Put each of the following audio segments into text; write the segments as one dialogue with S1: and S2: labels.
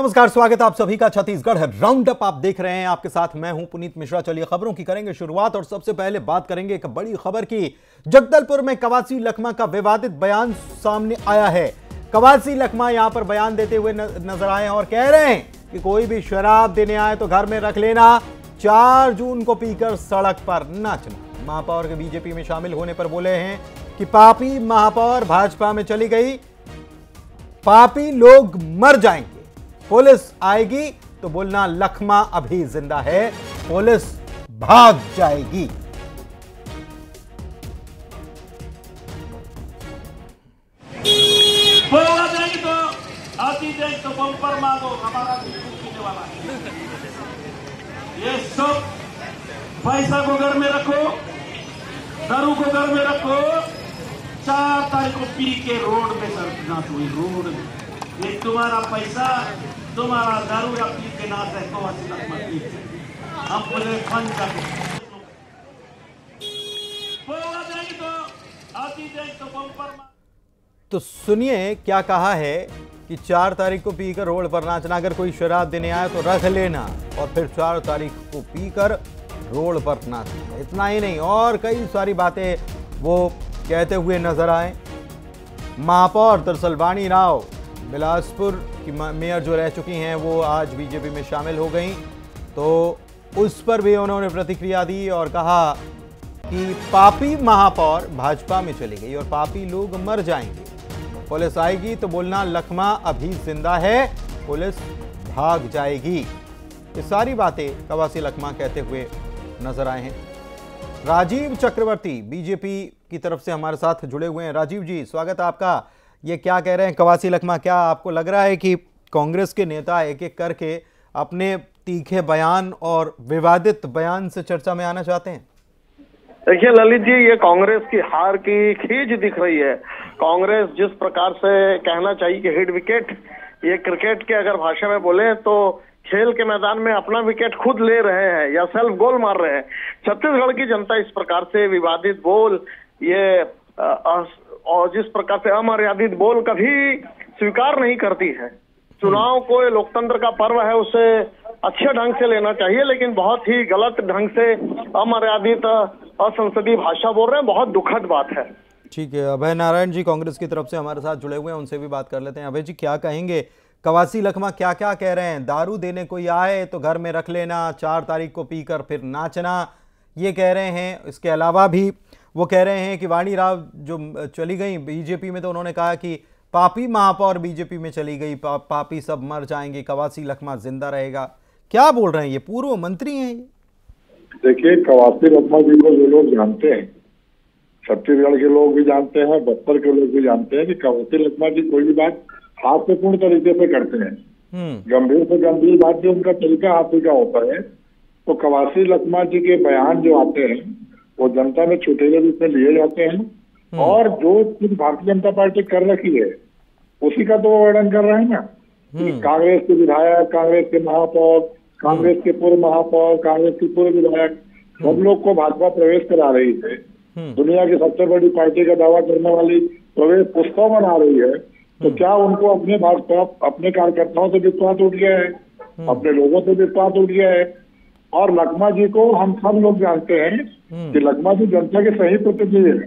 S1: नमस्कार, स्वागत आप सभी का। छत्तीसगढ़ राउंड अप आप देख रहे हैं। आपके साथ मैं हूँ पुनीत मिश्रा। चलिए खबरों की करेंगे शुरुआत और सबसे पहले बात करेंगे एक बड़ी खबर की। जगदलपुर में कवासी लखमा का विवादित बयान सामने आया है। कवासी लखमा यहाँ पर बयान देते हुए नज़र आए हैं और कह रहे हैं कि कोई भी शराब देने आए तो घर में रख लेना। चार जून को पीकर सड़क पर नाचना। महापौर के बीजेपी में शामिल होने पर बोले हैं कि पापी महापौर भाजपा में चली गई। पापी लोग मर जाएँगे। पुलिस आएगी तो बोलना लखमा अभी ज़िंदा है, पुलिस भाग जाएगी।
S2: तो आती तो ये सब पैसा को घर में रखो, दारू को घर में रखो, चार तारीख को पी के रोड पे सर, ना तो रोड में। ये तुम्हारा पैसा तुम्हारा पी के तो फन तो तो
S1: तो सुनिए, क्या कहा है कि चार तारीख को पीकर रोड पर नाचना, अगर कोई शराब देने आए तो रख लेना, और फिर चार तारीख को पीकर रोड पर नाचना। इतना ही नहीं, और कई सारी बातें वो कहते हुए नज़र आए। महापौर दरअसल वाणी राव बिलासपुर की मेयर जो रह चुकी हैं, वो आज बीजेपी में शामिल हो गई। तो उस पर भी उन्होंने प्रतिक्रिया दी और कहा कि पापी महापौर भाजपा में चली गई और पापी लोग मर जाएँगे। पुलिस आएगी तो बोलना लखमा अभी ज़िंदा है, पुलिस भाग जाएगी। ये सारी बातें कवासी लखमा कहते हुए नज़र आए हैं। राजीव चक्रवर्ती बीजेपी की तरफ़ से हमारे साथ जुड़े हुए हैं। राजीव जी, स्वागत है आपका। ये क्या कह रहे हैं? कवासी लखमा, क्या आपको लग रहा है कि कांग्रेस के नेता एक एक करके अपने तीखे बयान और विवादित बयान से चर्चा में आना चाहते हैं?
S3: देखिए, ललित जी, ये कांग्रेस की हार की खींच दिख रही है। कांग्रेस जिस प्रकार से कहना चाहिए कि हिट विकेट, ये क्रिकेट के अगर भाषा में बोले तो खेल के मैदान में अपना विकेट खुद ले रहे हैं या सेल्फ गोल मार रहे हैं। छत्तीसगढ़ की जनता इस प्रकार से विवादित बोल, ये और जिस प्रकार से अमर्यादित बोल कभी स्वीकार नहीं करती है। चुनाव को लोकतंत्र का पर्व है, उसे अच्छे ढंग से लेना चाहिए, लेकिन बहुत ही गलत ढंग से अमर्यादित असंसदीय भाषा बोल रहे हैं। बहुत दुखद बात है।
S1: ठीक है, अभय नारायण जी कांग्रेस की तरफ़ से हमारे साथ जुड़े हुए हैं, उनसे भी बात कर लेते हैं। अभय जी, क्या कहेंगे? कवासी लखमा क्या क्या कह रहे हैं? दारू देने कोई आए तो घर में रख लेना, चार तारीख को पीकर फिर नाचना, ये कह रहे हैं। इसके अलावा भी वो कह रहे हैं कि वाणी राव जो चली गई बीजेपी में तो उन्होंने कहा कि पापी महापौर बीजेपी में चली गई पा, पापी सब मर जाएँगे कवासी लखमा ज़िंदा रहेगा। क्या बोल रहे हैं ये? पूर्व मंत्री हैं ये?
S4: देखिए कवासी लखमा जी को जो लोग जानते हैं छत्तीसगढ़ के लोग भी जानते हैं बस्तर के लोग भी जानते हैं कि कवासी लखमा जी कोई भी बात हाथपूर्ण तरीके से करते हैं। गंभीर से गंभीर बात जो उनका तरीका हाथी का होता है तो कवासी लखमा जी के बयान जो आते हैं वो जनता में छुटेले रूप में लिए जाते हैं और जो कुछ भारतीय जनता पार्टी कर रखी है उसी का तो वो वर्णन कर रहे हैं ना। कांग्रेस के विधायक कांग्रेस के महापौर कांग्रेस के पूर्व महापौर कांग्रेस के पूर्व विधायक सब लोग को भाजपा प्रवेश करा रही है। दुनिया की सबसे बड़ी पार्टी का दावा करने वाली प्रवेश पुस्तक बना रही है। तो क्या उनको अपने भाजपा अपने कार्यकर्ताओं से विश्वास उठ गया है? अपने लोगों से विश्वास उठ गया है? और लखमा जी को हम सब लोग जानते हैं कि लखमा जी जनता के सही प्रतिनिधि है।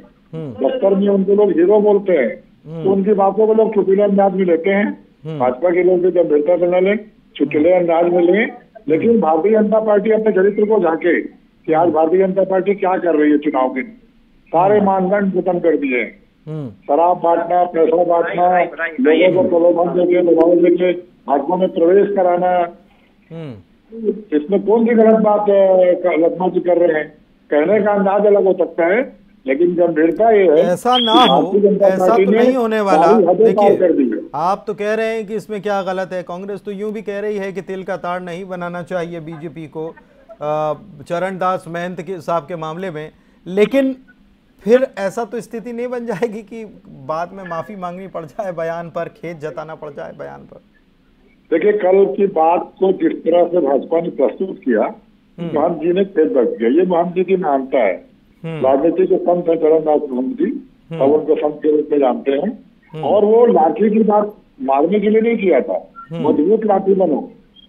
S4: दफ्तर में उनको लोग हीरो बोलते हैं। तो उनकी बातों को लोग छुपीले अंदाज में लेते हैं। भाजपा के लोग भी गंभीरता बेहतर बना लें छुटले अंदाज में लें लेकिन भारतीय जनता पार्टी अपने चरित्र को झाके कि आज भारतीय जनता पार्टी क्या कर रही है चुनाव के सारे मानदंड खत्म कर दिए। शराब बांटना पैसा बांटना लोगों को प्रलोभन देके दबाव देके भाजपा में प्रवेश कराना। इसमें कौन सी गलत बात लखनऊ जी कर रहे हैं? कहने का अंदाज अलग हो सकता है लेकिन गंभीरता ये है
S1: ऐसा ना हो ऐसा तो नहीं होने वाला। देखिए आप तो कह रहे हैं कि इसमें क्या गलत है। कांग्रेस तो यूँ भी कह रही है कि तिल का ताड़ नहीं बनाना चाहिए बीजेपी को चरण दास महंत के साहब के मामले में। लेकिन फिर ऐसा तो स्थिति नहीं बन जाएगी कि बाद में माफ़ी मांगनी पड़ जाए बयान पर खेत जताना पड़ जाए बयान पर।
S4: देखिए कल की बात को जिस तरह से भाजपा ने प्रस्तुत किया मोहन जी ने खेत रख दिया। ये मोहन जी की मानता है। राजनीति के संत है चरणदास मोहन जी अब उनको संत के रूप में जानते हैं। और वो लाठी की बात मारने के लिए नहीं किया था। मज़बूत लाठी बनो।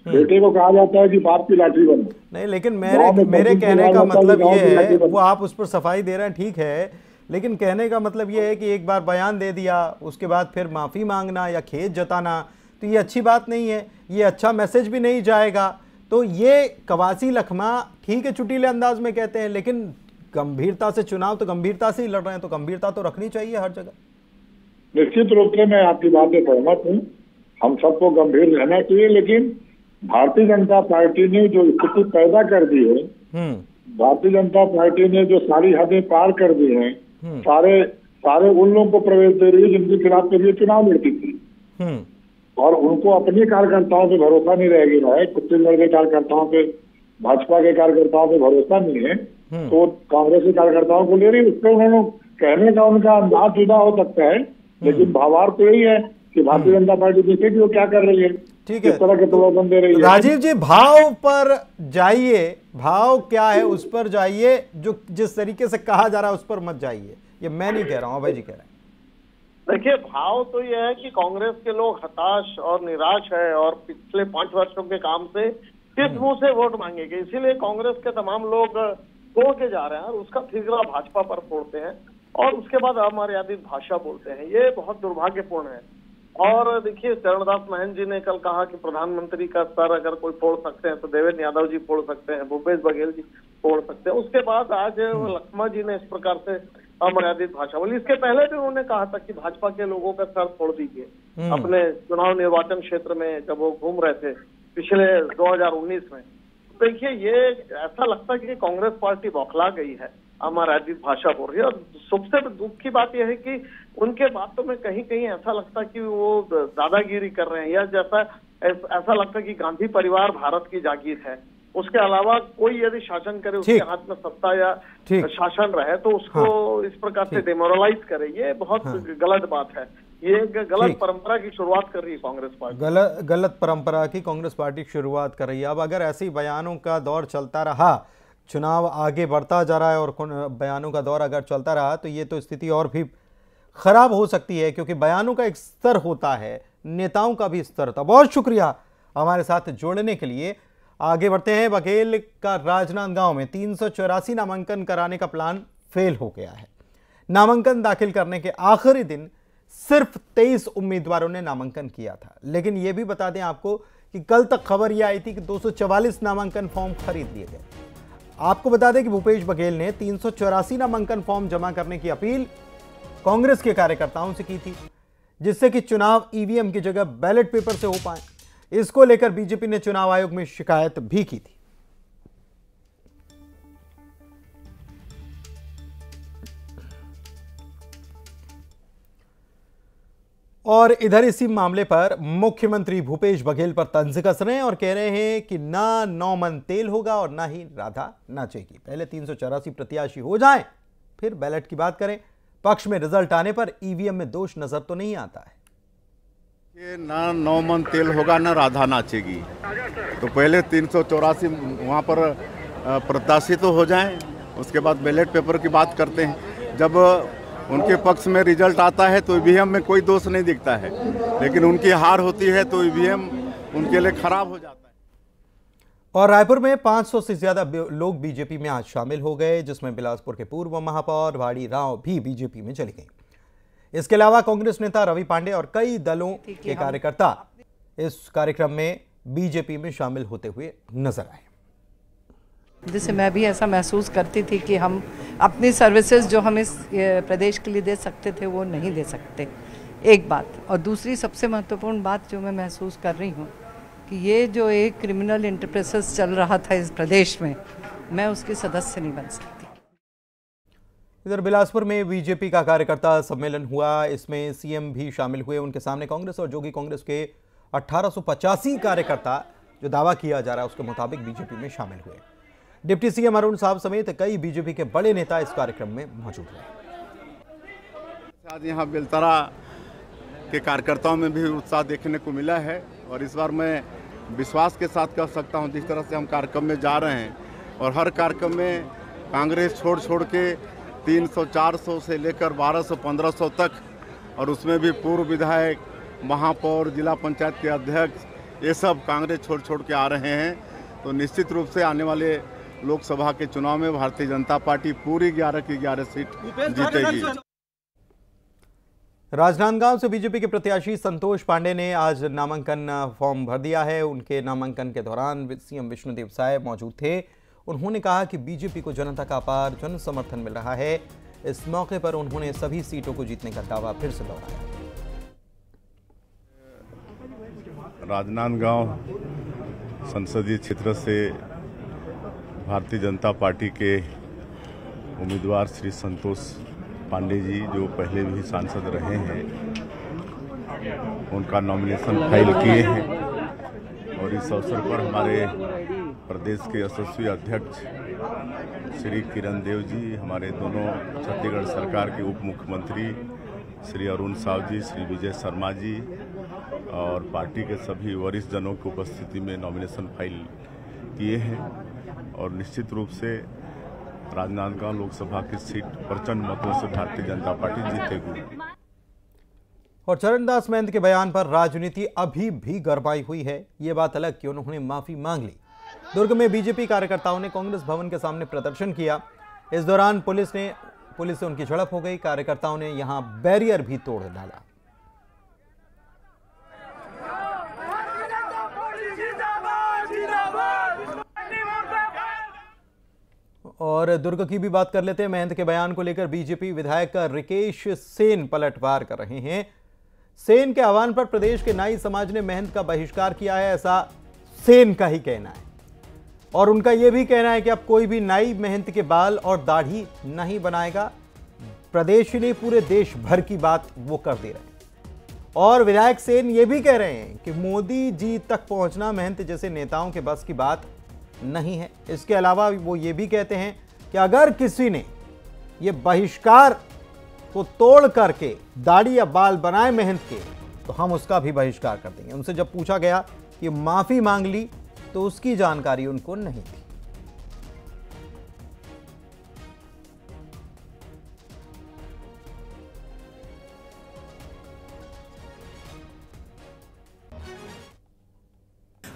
S4: बेटे को कहा जाता है कि बाप की लाठी बनो।
S1: नहीं लेकिन मेरे मेरे कहने
S4: का
S1: मतलब ये है वो आप उस पर सफ़ाई दे रहे हैं ठीक है लेकिन कहने का मतलब ये है कि एक बार बयान दे दिया उसके बाद फिर माफ़ी मांगना या खेत जताना तो ये अच्छी बात नहीं है। ये अच्छा मैसेज भी नहीं जाएगा। तो ये कवासी लखमा ठीक है चुटीले अंदाज में कहते हैं लेकिन गंभीरता से चुनाव तो गंभीरता से ही लड़ रहे हैं तो गंभीरता तो रखनी चाहिए हर जगह।
S4: निश्चित रूप से मैं आपकी बात से सहमत हूँ। हम सबको गंभीर रहना चाहिए लेकिन भारतीय जनता पार्टी ने जो स्थिति पैदा कर दी है
S1: हम्म।
S4: भारतीय जनता पार्टी ने जो सारी हदें पार कर दी हैं
S1: हम्म।
S4: सारे सारे उन लोगों को प्रवेश दे रही है जिनके खिलाफ कभी चुनाव लड़ती थी।
S1: हम्म।
S4: और उनको अपने कार्यकर्ताओं पे भरोसा नहीं रह गया है छत्तीसगढ़ के कार्यकर्ताओं पे भाजपा के कार्यकर्ताओं पे भरोसा नहीं है।
S1: हम्म।
S4: तो कांग्रेस के कार्यकर्ताओं को ले रही उस पर उन्होंने कहने का उनका अंदाज जुदा हो सकता है
S1: हम्म।
S4: लेकिन भावार्थ तो यही है कि भारतीय जनता पार्टी देखे कि वो क्या कर रही है
S1: ठीक है।
S4: तरह के प्रलोभन दे रही है।
S1: राजीव जी भाव पर जाइए। भाव क्या है उस पर जाइए। जो जिस तरीके से कहा जा रहा है उस पर मत जाइए। ये मैं नहीं कह रहा हूँ अभय जी कह रहे हैं।
S3: देखिए भाव तो यह है कि कांग्रेस के लोग हताश और निराश है और पिछले पाँच वर्षों के काम से किस मुँह से वोट मांगेंगे। इसीलिए कांग्रेस के तमाम लोग तोड़ के जा रहे हैं और उसका फिजरा भाजपा पर फोड़ते हैं और उसके बाद अमर्यादित भाषा बोलते हैं। ये बहुत दुर्भाग्यपूर्ण है। और देखिए चरणदास महन जी ने कल कहा कि प्रधानमंत्री का स्तर अगर कोई फोड़ सकते हैं तो देवेंद्र यादव जी फोड़ सकते हैं भूपेश बघेल जी फोड़ सकते हैं। उसके बाद आज लक्ष्मा जी ने इस प्रकार से अमर्यादित भाषा। बोली इसके पहले भी उन्होंने कहा था कि भाजपा के लोगों का सर फोड़ दीजिए। अपने चुनाव निर्वाचन क्षेत्र में जब वो घूम रहे थे पिछले 2019 में देखिए ये ऐसा लगता है कि कांग्रेस पार्टी बौखला गई है अमर्यादित भाषा बोल रही है। और सबसे दुख की बात यह है कि उनके बातों में कहीं कहीं ऐसा लगता कि वो दादागिरी कर रहे हैं या जैसा ऐसा लगता कि गांधी परिवार भारत की जागीर है। उसके अलावा कोई यदि शासन करे उसके हाथ में सत्ता या शासन रहे तो उसको हाँ, इस प्रकार से डिमोरलाइज करे। ये बहुत हाँ, गलत बात है। ये एक गलत परंपरा की शुरुआत कर रही है कांग्रेस पार्टी।
S1: गलत गलत परंपरा की कांग्रेस पार्टी शुरुआत कर रही है। अब अगर ऐसे बयानों का दौर चलता रहा चुनाव आगे बढ़ता जा रहा है और बयानों का दौर अगर चलता रहा तो ये तो स्थिति और भी खराब हो सकती है क्योंकि बयानों का एक स्तर होता है नेताओं का भी स्तर होता बहुत शुक्रिया हमारे साथ जोड़ने के लिए। आगे बढ़ते हैं। बघेल का राजनांदगांव में तीन सौ चौरासी नामांकन कराने का प्लान फेल हो गया है। नामांकन दाखिल करने के आखिरी दिन सिर्फ़ 23 उम्मीदवारों ने नामांकन किया था। लेकिन यह भी बता दें आपको कि कल तक खबर यह आई थी कि 244 नामांकन फॉर्म खरीद लिए गए। आपको बता दें कि भूपेश बघेल ने तीन सौ चौरासी नामांकन फॉर्म जमा करने की अपील कांग्रेस के कार्यकर्ताओं से की थी, जिससे कि चुनाव ईवीएम की जगह बैलेट पेपर से हो पाए। इसको लेकर बीजेपी ने चुनाव आयोग में शिकायत भी की थी। और इधर इसी मामले पर मुख्यमंत्री भूपेश बघेल पर तंज कस रहे हैं और कह रहे हैं कि ना नौ मन तेल होगा और ना ही राधा नाचेगी। पहले तीन सौ चौरासी प्रत्याशी हो जाएँ, फिर बैलेट की बात करें। पक्ष में रिज़ल्ट आने पर ईवीएम में दोष नज़र तो नहीं आता है।
S5: ये ना नौ मन तेल होगा, ना राधा नाचेगी। तो पहले तीन सौ चौरासी वहाँ पर प्रत्याशी तो हो जाएँ, उसके बाद बैलेट पेपर की बात करते हैं। जब उनके पक्ष में रिज़ल्ट आता है तो ईवीएम में कोई दोष नहीं दिखता है। लेकिन उनकी हार होती है तो ईवीएम उनके लिए खराब हो जाता है।
S1: और रायपुर में 500 से ज़्यादा लोग बीजेपी में आज शामिल हो गए, जिसमें बिलासपुर के पूर्व महापौर वाड़ी राव भी बीजेपी में चली गई इसके अलावा कांग्रेस नेता रवि पांडे और कई दलों के कार्यकर्ता इस कार्यक्रम में बीजेपी में शामिल होते हुए नज़र आए।
S6: जिससे मैं भी ऐसा महसूस करती थी कि हम अपनी सर्विसेज़ जो हम इस प्रदेश के लिए दे सकते थे वो नहीं दे सकते। एक बात और दूसरी सबसे महत्वपूर्ण बात जो मैं महसूस कर रही हूँ कि ये जो एक क्रिमिनल इंटरप्रेसेस चल रहा था इस प्रदेश में मैं उसकी सदस्य नहीं बन सकती।
S1: इधर बिलासपुर में बीजेपी का कार्यकर्ता सम्मेलन हुआ। इसमें सीएम भी शामिल हुए। उनके सामने कांग्रेस और जोगी कांग्रेस के 1885 कार्यकर्ता, जो दावा किया जा रहा है, उसके मुताबिक बीजेपी में शामिल हुए। डिप्टी सीएम अरुण साहब समेत कई बीजेपी के बड़े नेता इस कार्यक्रम में मौजूद रहे।
S5: आज यहाँ बेलतरा के कार्यकर्ताओं में भी उत्साह देखने को मिला है और इस बार मैं विश्वास के साथ कह सकता हूँ, जिस तरह से हम कार्यक्रम में जा रहे हैं और हर कार्यक्रम में कांग्रेस छोड़ छोड़ के 300 400 से लेकर 1200 1500 तक। और उसमें भी पूर्व विधायक महापौर जिला पंचायत के अध्यक्ष ये सब कांग्रेस छोड़ छोड़ के आ रहे हैं। तो निश्चित रूप से आने वाले लोकसभा के चुनाव में भारतीय जनता पार्टी पूरी ग्यारह की ग्यारह सीट जीतेगी।
S1: राजनांदगांव से बीजेपी के प्रत्याशी संतोष पांडे ने आज नामांकन फॉर्म भर दिया है। उनके नामांकन के दौरान सीएम विष्णुदेव साय मौजूद थे। उन्होंने कहा कि बीजेपी को जनता का अपार जन समर्थन मिल रहा है। इस मौके पर उन्होंने सभी सीटों को जीतने का दावा फिर से दोहराया।
S5: राजनांदगांव संसदीय क्षेत्र से भारतीय जनता पार्टी के उम्मीदवार श्री संतोष पांडे जी, जो पहले भी सांसद रहे हैं, उनका नॉमिनेशन फ़ाइल किए हैं। और इस अवसर पर हमारे प्रदेश के यशस्वी अध्यक्ष श्री किरण देव जी, हमारे दोनों छत्तीसगढ़ सरकार के उप मुख्यमंत्री श्री अरुण साव जी, श्री विजय शर्मा जी और पार्टी के सभी वरिष्ठ जनों की उपस्थिति में नॉमिनेशन फ़ाइल किए हैं और निश्चित रूप से राजनांदगांव लोकसभा की सीट प्रचंड मतों से भारतीय जनता पार्टी जीतेगी।
S1: और चरणदास महंत के बयान पर राजनीति अभी भी गरमाई हुई है। ये बात अलग कि उन्होंने माफ़ी मांग ली। दुर्ग में बीजेपी कार्यकर्ताओं ने कांग्रेस भवन के सामने प्रदर्शन किया। इस दौरान पुलिस ने, पुलिस से उनकी झड़प हो गई। कार्यकर्ताओं ने यहाँ बैरियर भी तोड़ डाला। और दुर्ग की भी बात कर लेते हैं। महंत के बयान को लेकर बीजेपी विधायक रिकेश सेन पलटवार कर रहे हैं। सेन के आह्वान पर प्रदेश के नाई समाज ने महंत का बहिष्कार किया है, ऐसा सेन का ही कहना है। और उनका यह भी कहना है कि अब कोई भी नाई महंत के बाल और दाढ़ी नहीं बनाएगा। प्रदेश ही नहीं पूरे देश भर की बात वो कर दे रहे। हैं और विधायक सेन ये भी कह रहे हैं कि मोदी जी तक पहुँचना महंत जैसे नेताओं के बस की बात नहीं है। इसके अलावा वो ये भी कहते हैं कि अगर किसी ने ये बहिष्कार को तोड़ करके दाढ़ी या बाल बनाए मेहनत के तो हम उसका भी बहिष्कार कर देंगे। उनसे जब पूछा गया कि माफ़ी मांग ली तो उसकी जानकारी उनको नहीं थी।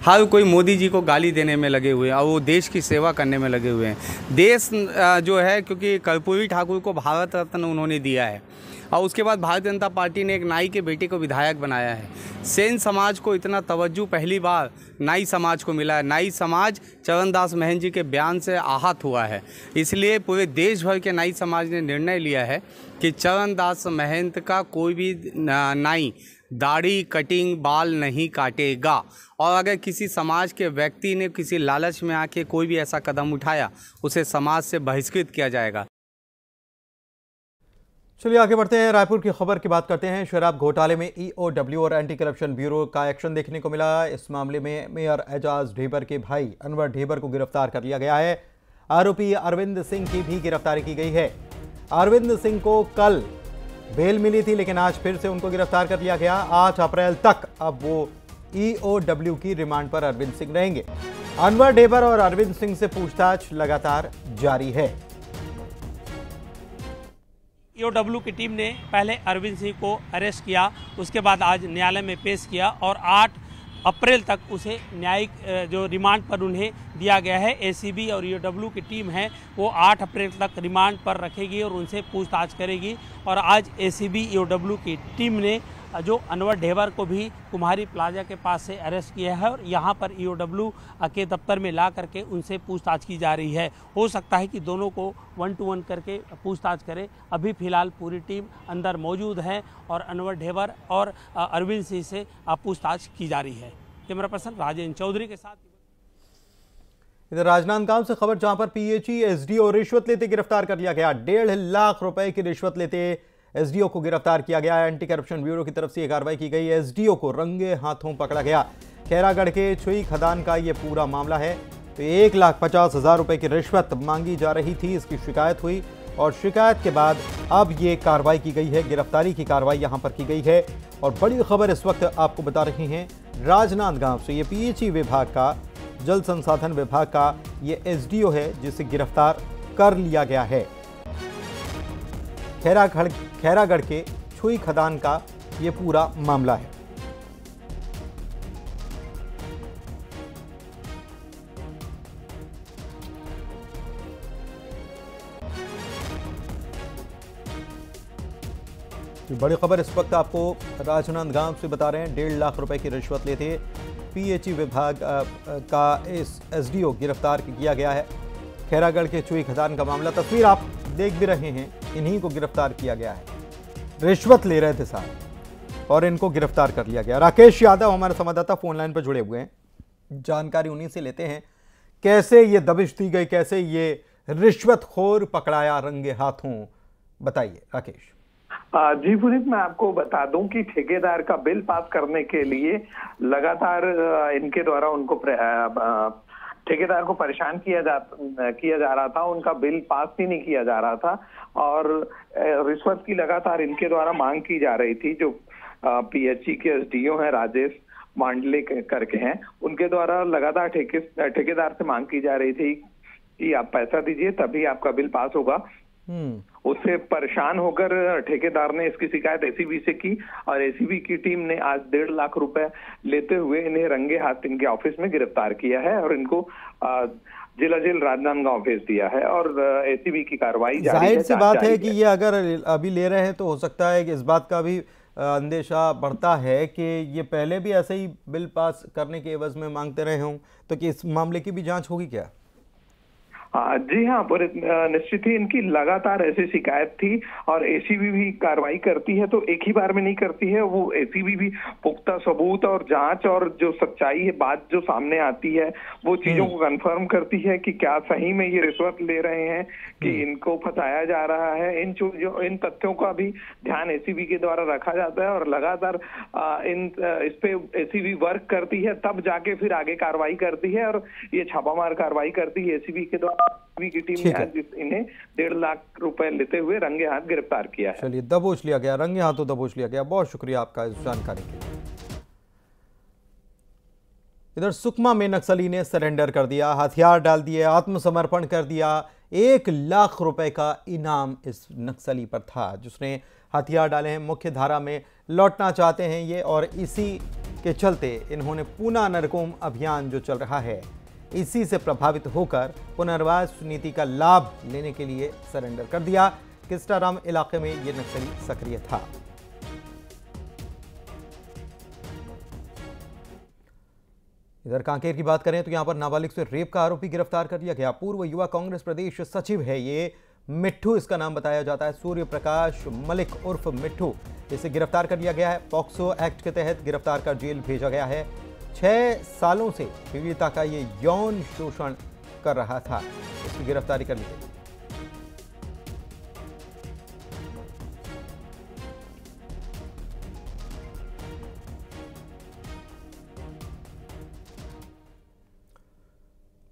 S7: हर कोई मोदी जी को गाली देने में लगे हुए हैं और वो देश की सेवा करने में लगे हुए हैं। देश जो है, क्योंकि कर्पूरी ठाकुर को भारत रत्न उन्होंने दिया है। और उसके बाद भारतीय जनता पार्टी ने एक नाई के बेटे को विधायक बनाया है। सेन समाज को इतना तवज्जो, पहली बार नाई समाज को मिला है। नाई समाज चरणदास महन जी के बयान से आहत हुआ है। इसलिए पूरे देश भर के नाई समाज ने निर्णय लिया है कि चरणदास महंत का कोई भी नाई दाढ़ी कटिंग बाल नहीं काटेगा। और अगर किसी समाज के व्यक्ति ने किसी लालच में आके कोई भी ऐसा कदम उठाया, उसे समाज से बहिष्कृत किया जाएगा।
S1: चलिए आगे बढ़ते हैं। रायपुर की खबर की बात करते हैं। शराब घोटाले में ईओडब्ल्यू और एंटी करप्शन ब्यूरो का एक्शन देखने को मिला। इस मामले में मेयर एजाज ढेबर के भाई अनवर ढेबर को गिरफ़्तार कर लिया गया है। आरोपी अरविंद सिंह की भी गिरफ्तारी की गई है। अरविंद सिंह को कल बेल मिली थी, लेकिन आज फिर से उनको गिरफ़्तार कर लिया गया। आठ अप्रैल तक अब वो ईओडब्ल्यू की रिमांड पर अरविंद सिंह रहेंगे। अनवर डेबर और अरविंद सिंह से पूछताछ लगातार जारी है।
S8: ईओडब्ल्यू की टीम ने पहले अरविंद सिंह को अरेस्ट किया, उसके बाद आज न्यायालय में पेश किया और आठ अप्रैल तक उसे न्यायिक जो रिमांड पर उन्हें दिया गया है एसीबी और ईओडब्ल्यू की टीम है, वो 8 अप्रैल तक रिमांड पर रखेगी और उनसे पूछताछ करेगी। और आज एसीबी ईओडब्ल्यू की टीम ने जो अनवर ढेवर को भी कुम्हारी प्लाजा के पास से अरेस्ट किया है और यहाँ पर ईओडब्ल्यू के दफ्तर में ला करके उनसे पूछताछ की जा रही है। हो सकता है कि दोनों को वन टू वन करके पूछताछ करें। अभी फ़िलहाल पूरी टीम अंदर मौजूद है और अनवर ढेवर और अरविंद सिंह से पूछताछ की जा रही है। कैमरा पर्सन राजेंद्र चौधरी के साथ।
S1: इधर राजनांदगांव से खबर, जहाँ पर पीएचई एसडीओ रिश्वत लेते गिरफ़्तार कर लिया गया। डेढ़ लाख रुपए की रिश्वत लेते एसडीओ को गिरफ़्तार किया गया। एंटी करप्शन ब्यूरो की तरफ़ से यह कार्रवाई की गई। एसडीओ को रंगे हाथों पकड़ा गया। खैरागढ़ के छुई खदान का यह पूरा मामला है। तो एक लाख पचास हज़ार रुपए की रिश्वत मांगी जा रही थी, इसकी शिकायत हुई और शिकायत के बाद अब ये कार्रवाई की गई है। गिरफ्तारी की कार्रवाई यहाँ पर की गई है और बड़ी खबर इस वक्त आपको बता रहे हैं राजनांदगांव से। ये पीएचई विभाग का, जल संसाधन विभाग का ये एसडीओ है, जिसे गिरफ़्तार कर लिया गया है। खैरागढ़ खैरागढ़ के छुई खदान का ये पूरा मामला है। बड़ी खबर इस वक्त आपको राजनांदगांव से बता रहे हैं, डेढ़ लाख रुपए की रिश्वत लेते पीएचई विभाग का एस एसडीओ गिरफ़्तार किया गया है। खैरागढ़ के चुई खदान का मामला, तस्वीर आप देख भी रहे हैं, इन्हीं को गिरफ़्तार किया गया है। रिश्वत ले रहे थे साहब, और इनको गिरफ़्तार कर लिया गया। राकेश यादव हमारे संवाददाता फ़ोन लाइन पर जुड़े हुए हैं। जानकारी उन्हीं से लेते हैं, कैसे ये दबिश दी गई, कैसे ये रिश्वतखोर पकड़ाया रंगे हाथों? बताइए, राकेश।
S9: जी पुनीत, मैं आपको बता दूँ कि ठेकेदार का बिल पास करने के लिए लगातार इनके द्वारा उनको ठेकेदार को परेशान किया जा किया जा रहा था, उनका बिल पास भी नहीं किया जा रहा था, और रिश्वत की लगातार इनके द्वारा मांग की जा रही थी, जो पीएचई के एसडीओ हैं, राजेश मांडले करके हैं, उनके द्वारा लगातार ठेके, ठेकेदार से मांग की जा रही थी कि आप पैसा दीजिए, तभी आपका बिल पास होगा हम्म। उससे परेशान होकर ठेकेदार ने इसकी शिकायत एसीबी से की और एसीबी की टीम ने आज डेढ़ लाख रुपए लेते हुए इन्हें रंगे हाथ इनके ऑफ़िस में गिरफ़्तार किया है और इनको जिला जेल राजनांदगांव भेज दिया है और एसीबी की कार्रवाई
S1: ज़ाहिर सी बात है कि ये अगर अभी ले रहे हैं तो हो सकता है कि इस बात का भी अंदेशा बढ़ता है कि ये पहले भी ऐसे ही बिल पास करने के एवज में मांगते रहे हों। तो कि इस मामले की भी जाँच होगी क्या?
S9: जी हाँ पर निश्चित ही इनकी लगातार ऐसी शिकायत थी और एसीबी भी कार्रवाई करती है तो एक ही बार में नहीं करती है वो एसीबी भी पुख्ता सबूत और जाँच और जो सच्चाई है बात जो सामने आती है वो चीज़ों हम्म। को कंफर्म करती है कि क्या सही में ये रिश्वत ले रहे हैं कि हम्म। इनको फंसाया जा रहा है इन जो इन तथ्यों का भी ध्यान एसीबी के द्वारा रखा जाता है और लगातार इन इस पे एसीबी वर्क करती है तब जाके फिर आगे कार्रवाई करती है और ये छापामार कार्रवाई करती है एसीबी के द्वारा की टीम ने आज इन्हें डेढ़ लाख रुपए लेते हुए रंगे हाथ गिरफ़्तार किया है।
S1: चलिए दबोच लिया गया रंगे हाथों दबोच लिया गया। बहुत शुक्रिया आपका इस जानकारी के लिए। इधर सुकमा में नक्सली ने सरेंडर कर दिया हथियार डाल दिए आत्मसमर्पण कर दिया। एक लाख रुपए का इनाम इस नक्सली पर था जिसने हथियार डाले हैं। मुख्य धारा में लौटना चाहते हैं ये और इसी के चलते इन्होंने पूना नरकोम अभियान जो चल रहा है इसी से प्रभावित होकर पुनर्वास नीति का लाभ लेने के लिए सरेंडर कर दिया। किस्टाराम इलाके में यह नक्सली सक्रिय था। इधर कांकेर की बात करें तो यहाँ पर नाबालिग से रेप का आरोपी गिरफ़्तार कर लिया गया। पूर्व युवा कांग्रेस प्रदेश सचिव है ये मिट्ठू इसका नाम बताया जाता है। सूर्य प्रकाश मलिक उर्फ़ मिट्ठू इसे गिरफ़्तार कर लिया गया है। पॉक्सो एक्ट के तहत गिरफ़्तार कर जेल भेजा गया है। छह सालों से पीड़िता का ये यौन शोषण कर रहा था। इसकी गिरफ्तारी कर ली गई।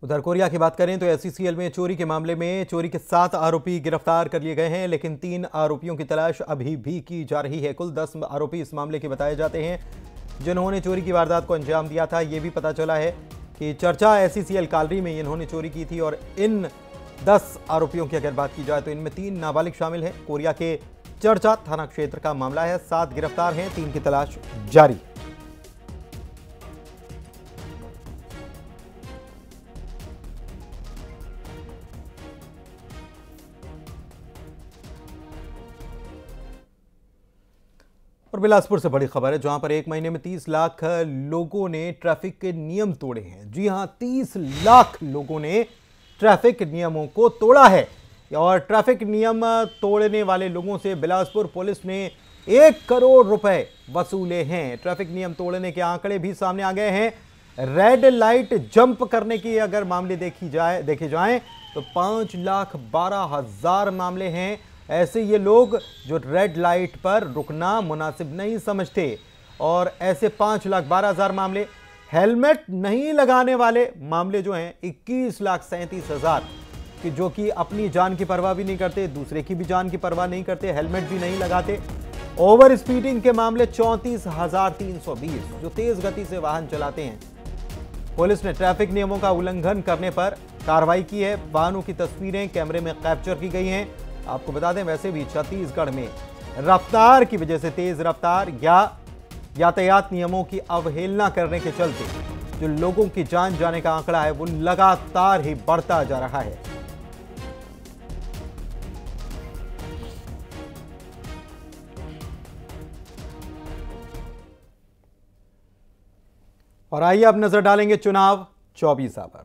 S1: उधर कोरिया की बात करें तो एससीसीएल में चोरी के मामले में चोरी के सात आरोपी गिरफ़्तार कर लिए गए हैं, लेकिन तीन आरोपियों की तलाश अभी भी की जा रही है। कुल दस आरोपी इस मामले के बताए जाते हैं। जिन्होंने चोरी की वारदात को अंजाम दिया था, ये भी पता चला है कि चर्चा एस कालरी में इन्होंने चोरी की थी और इन दस आरोपियों की अगर बात की जाए तो इनमें तीन नाबालिग शामिल हैं। कोरिया के चर्चा थाना क्षेत्र का मामला है, सात गिरफ़्तार हैं, तीन की तलाश जारी। और बिलासपुर से बड़ी खबर है, जहाँ पर एक महीने में 30 लाख लोगों ने ट्रैफ़िक के नियम तोड़े हैं। जी हाँ 30 लाख लोगों ने ट्रैफ़िक नियमों को तोड़ा है और ट्रैफ़िक नियम तोड़ने वाले लोगों से बिलासपुर पुलिस ने एक करोड़ रुपए वसूले हैं। ट्रैफ़िक नियम तोड़ने के आंकड़े भी सामने आ गए हैं। रेड लाइट जंप करने की अगर मामले देखी जाए, देखे जाएँ तो पाँच लाख बारह हज़ार मामले हैं ऐसे ये लोग जो रेड लाइट पर रुकना मुनासिब नहीं समझते और ऐसे पाँच लाख बारह हज़ार मामले हेलमेट नहीं लगाने वाले मामले जो हैं, इक्कीस लाख सैंतीस हज़ार, कि जो कि अपनी जान की परवाह भी नहीं करते, दूसरे की भी जान की परवाह नहीं करते हेलमेट भी नहीं लगाते। ओवर स्पीडिंग के मामले चौंतीस हज़ार तीन सौ बीस, जो तेज गति से वाहन चलाते हैं। पुलिस ने ट्रैफ़िक नियमों का उल्लंघन करने पर कार्रवाई की है। वाहनों की तस्वीरें, कैमरे में कैप्चर की गई हैं। आपको बता दें, वैसे भी छत्तीसगढ़ में रफ्तार की वजह से तेज रफ्तार या यातायात नियमों की अवहेलना करने के चलते जो लोगों की जान जाने का आंकड़ा है, वो लगातार ही बढ़ता जा रहा है। और आइए अब नज़र डालेंगे चुनाव चौबीस पर